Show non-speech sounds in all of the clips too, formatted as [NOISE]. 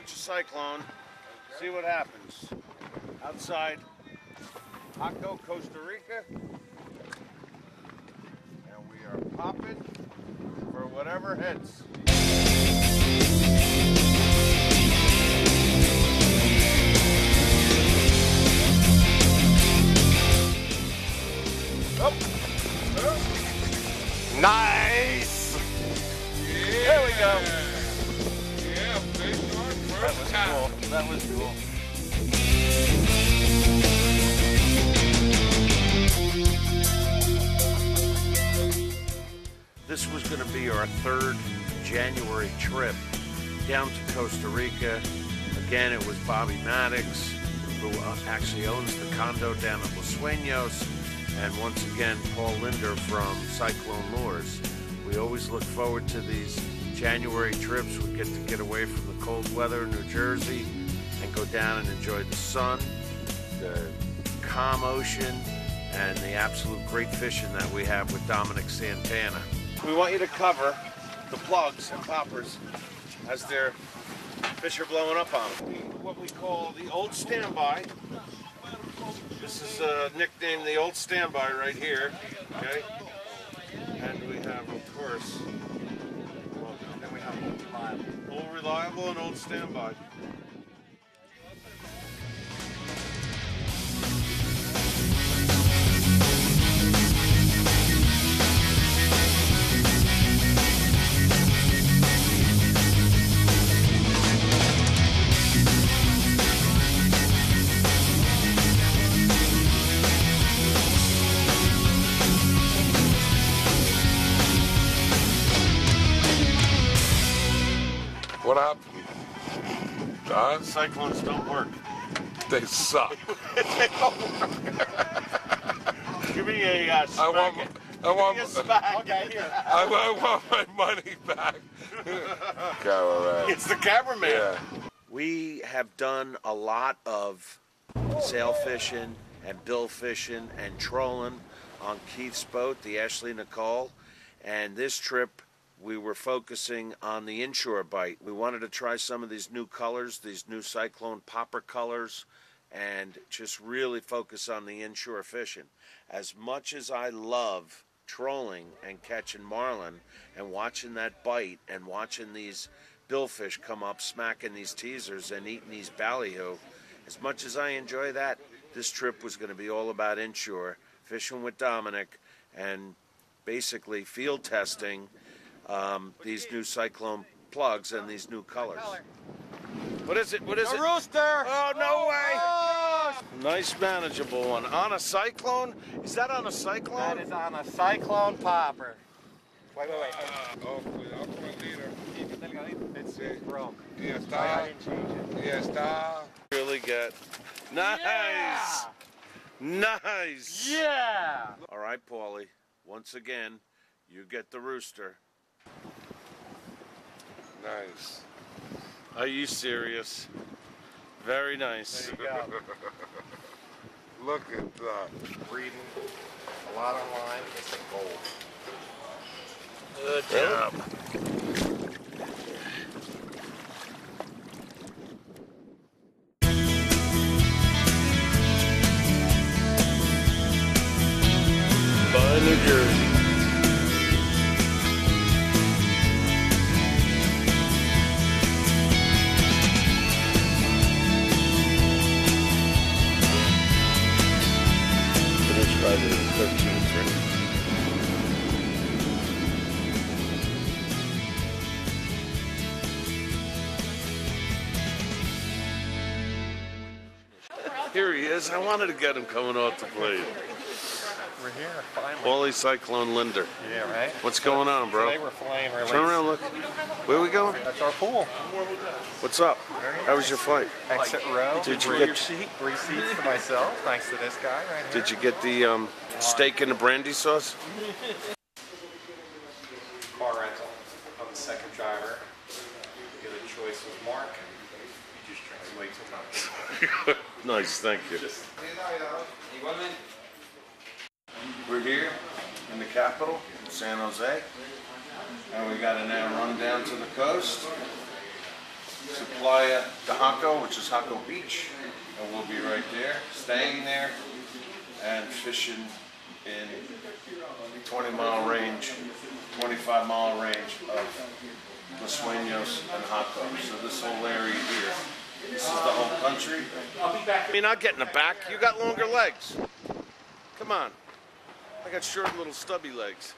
bunch of cyclone. See what happens. Outside Jaco, Costa Rica. And we are popping for whatever hits. Nice! There we go. Cool. That was cool. This was going to be our third January trip down to Costa Rica. Again, it was Bobby Maddox, who uh, actually owns the condo down at Los Sueños, and once again, Paul Linder from Cyclone Lures. We always look forward to these January trips. We get to get away from the cold weather in New Jersey and go down and enjoy the sun, the calm ocean, and the absolute great fishing that we have with Domenic Santana. We want you to cover the plugs and poppers as their fish are blowing up on them. What we call the old standby. This is uh, nicknamed the old standby right here. Okay, and we have, of course, reliable, and old standby. What happened? Huh? Cyclones don't work. They suck. [LAUGHS] Give me a uh, I want, smack. I want, Give me a smack. Okay, here. [LAUGHS] I, I want my money back. [LAUGHS] Go. It's the cameraman. Yeah. We have done a lot of sail fishing and bill fishing and trolling on Keith's boat, the Ashley Nicole. And this trip, we were focusing on the inshore bite. We wanted to try some of these new colors, these new cyclone popper colors, and just really focus on the inshore fishing. As much as I love trolling and catching marlin and watching that bite and watching these billfish come up smacking these teasers and eating these ballyhoo, as much as I enjoy that, this trip was going to be all about inshore, fishing with Domenic, and basically field testing um, these new cyclone plugs and these new colors. What is it? What is A it? rooster! Oh, no way! Oh, Nice manageable one. On a cyclone? Is that on a cyclone? that is on a cyclone popper. Wait, wait, wait. Oh, cuidado con el leader. It's, it's broke. Y I está, didn't change it. y está. Really good. Nice! Nice! Yeah! All right, Paulie. Once again, you get the rooster. Nice. Are you serious? Very nice. There you go. [LAUGHS] Look at that. Reading a lot online. It's a gold. Good job. Bye, New Jersey. Here he is. I wanted to get him coming off the plane. We're here, finally. Wally Cyclone Linder. Yeah, right? What's going on, bro? Today we're flying release. Turn around, look. Where are we going? That's our pool. What's up? How was your flight? Exit row. Did you get- your seat? Receipts for myself, thanks to this guy right here. Did you get the um, steak and the brandy sauce? car rental. I'm the second driver. The other choice was Mark, you just translate to nothing. Nice, thank you. We're here in the capital, San Jose, and we got to now run down to the coast to Playa de Jaco, which is Jaco Beach, and we'll be right there, staying there, and fishing in 20 mile range, 25 mile range of Los Sueños and Jaco. So this whole area here, this is the whole country. I mean, I'll get in the back. You got longer legs. Come on. I got short little stubby legs.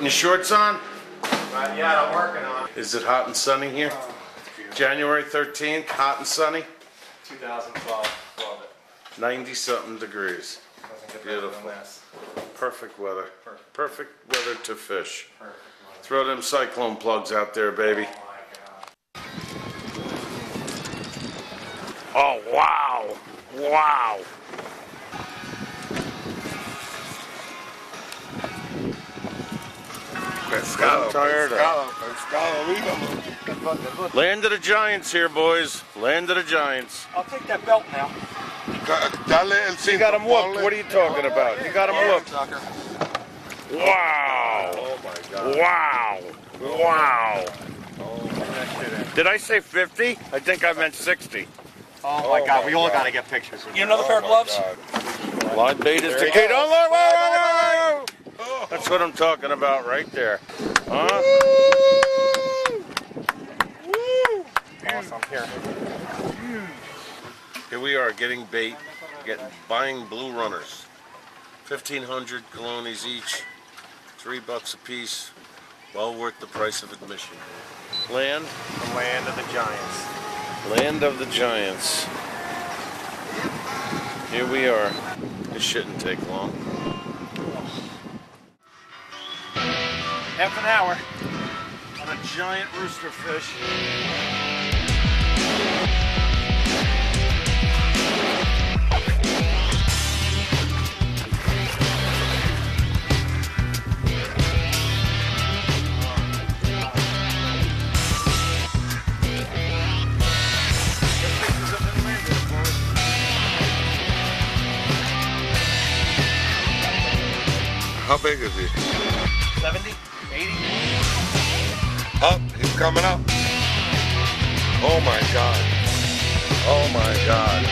Putting your shorts on? Not yet, I'm working on it. Is it hot and sunny here? Oh, January 13th, hot and sunny, 2012, love it. 90 something degrees. Doesn't get better than Beautiful. Perfect weather. Perfect. Perfect weather to fish. Perfect weather. Throw them cyclone plugs out there, baby. Oh my god. Oh, wow. Wow. I'm tired of Land of the Giants here, boys. Land of the Giants. I'll take that belt now. You got him whooped. What are you talking about? You got him whooped. Sucker. Wow. Oh my God. Wow. Wow. That shit in. Did I say 50? I think I meant 60. Oh my god, we all gotta get pictures. You another pair of gloves? Line bait is the key. Don't look. That's what I'm talking about right there. Huh? Awesome. Here. Here we are getting bait, getting buying blue runners. 1500 colones each, three bucks a piece. Well worth the price of admission. Land, The land of the giants. land of the giants. Here we are. This shouldn't take long. Half an hour. On a giant rooster fish. How big is he? 70? 80? Up. He's coming up. Oh my God. Oh my God.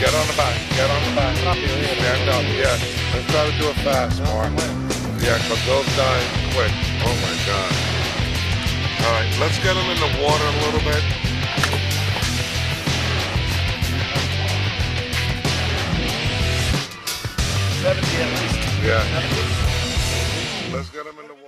Get on the back. Get on the back. Stand up. Yeah. Let's try to do it fast, Mark. Yeah, because those dying quick. Oh my God. All right. Let's get him in the water a little bit. Seventy at least. Yeah. Let's get him in the water.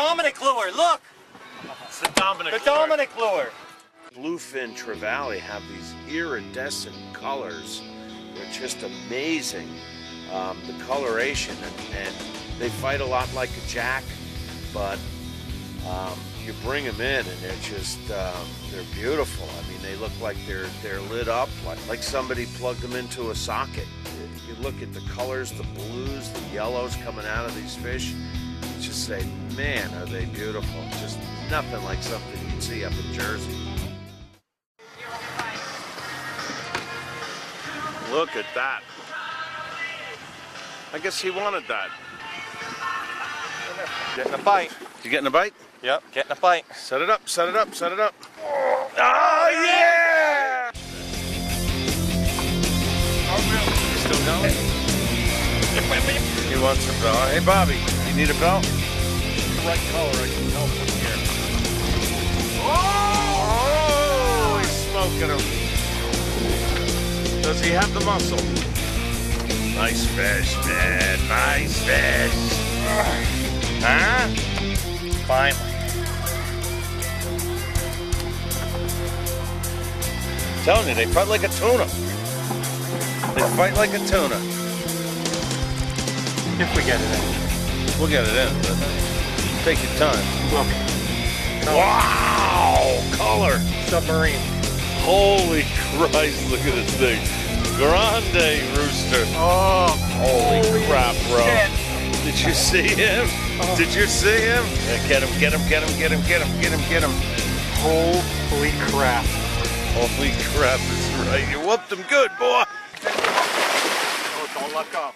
Domenic lure, look! It's the Domenic. The Domenic lure! Bluefin trevally have these iridescent colors. They're just amazing. Um, the coloration, and, and they fight a lot like a jack, but um, you bring them in and they're just um, they're beautiful. I mean, they look like they're they're lit up like like somebody plugged them into a socket. You look at the colors, the blues, the yellows coming out of these fish. You just say, man, are they beautiful? Just nothing like something you'd see up in Jersey. Look at that. I guess he wanted that. Getting a bite. You getting a bite? Yep, getting a bite. Set it up, set it up, set it up. Oh, yeah! Still going? [LAUGHS] He wants a belt. Hey, Bobby, you need a belt? right color. I can tell from here. Oh! oh he's smoking him. Does he have the muscle? Nice fish, man. Nice fish. Huh? Finally. I'm telling you, they fight like a tuna. They fight like a tuna. If we get it in. We'll get it in take your time. Look, Wow! Color! submarine. Holy Christ, look at this thing. Grande rooster. Oh, Holy, crap, bro. shit. Did you see him? Oh. Did you see him? Yeah, get him, get him, get him, get him, get him, get him, get him. Holy crap. Holy crap, that's right. You whooped him good, boy. Oh, don't let go.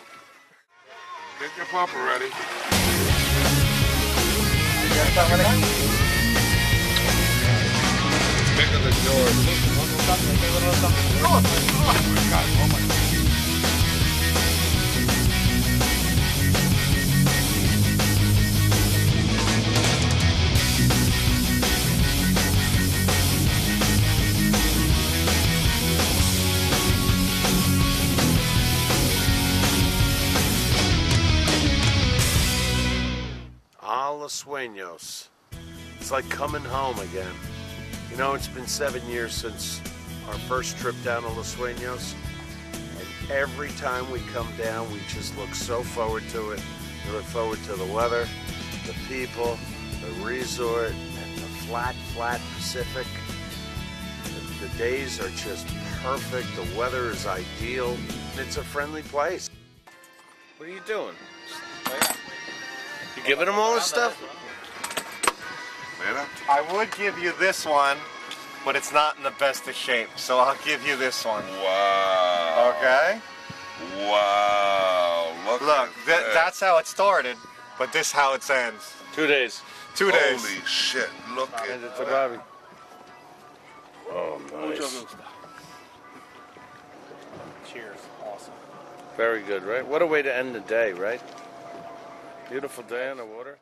Get your pupper ready. Bigger than yours. A los Sueños. It's like coming home again. You know, it's been seven years since our first trip down to Los Sueños. And every time we come down, we just look so forward to it. We look forward to the weather, the people, the resort, and the flat, flat Pacific. The, the days are just perfect. The weather is ideal. And it's a friendly place. What are you doing? You giving him all this stuff? Man. I would give you this one, but it's not in the best of shape, so I'll give you this one. Wow. Okay? Wow. Look, Look, at th- that. that's how it started, but this how it ends. Two days. Two days. Holy shit. Look at Hand that. Bobby. Oh, nice. Cheers. Awesome. Very good, right? What a way to end the day, right? Beautiful day on the water.